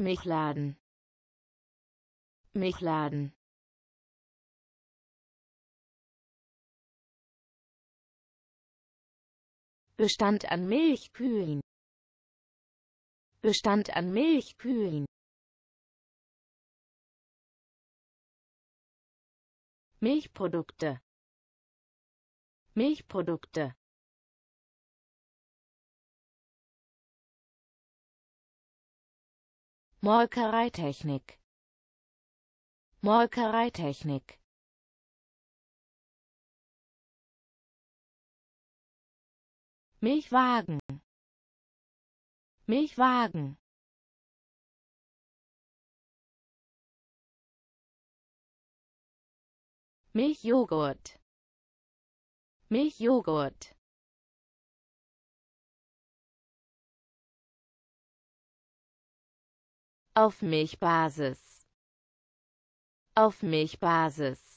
Milchladen Milchladen Bestand an Milchkühen. Bestand an Milchkühen. Milchprodukte. Milchprodukte Molkereitechnik. Molkereitechnik. Milchwagen. Milchwagen. Milchjoghurt. Milchjoghurt auf Milchbasis auf Milchbasis